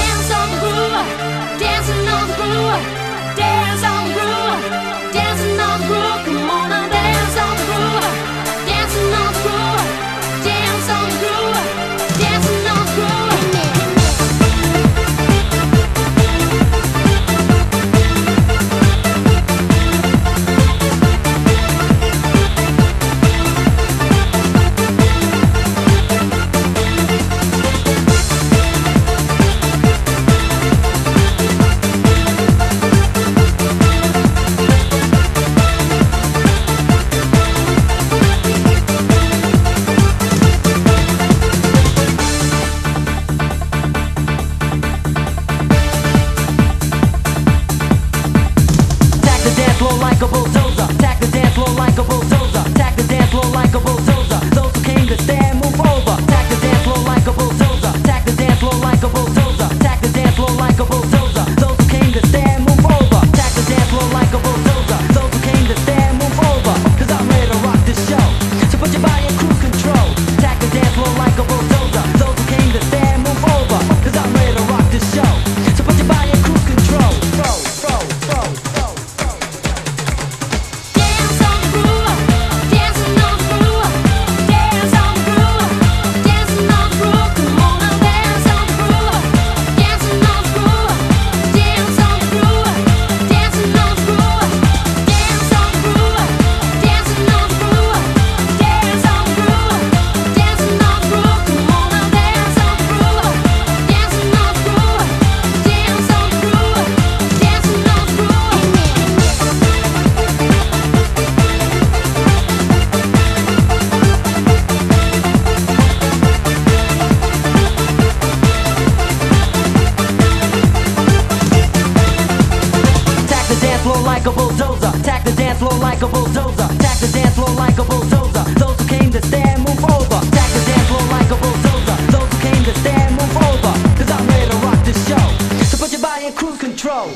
Dance on the groove, dancing on the groove, dance on the groove. dance floor like a bulldozer. Attack the dance floor like a bulldozer. Attack the dance floor like a bulldozer. Those who came to stand, move over. Attack the dance floor like a bulldozer. Those who came to stand, move over. Cause I'm here to rock this show. So put your body in cruise control.